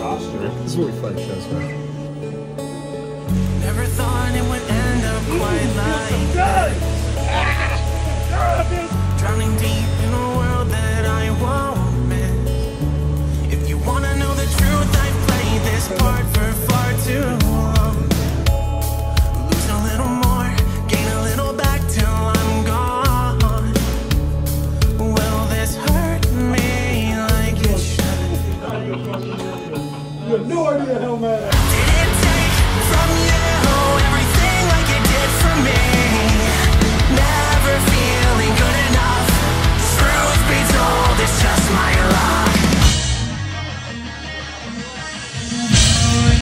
roster. This is what we shows, man. Never thought. You have no idea how mad I am.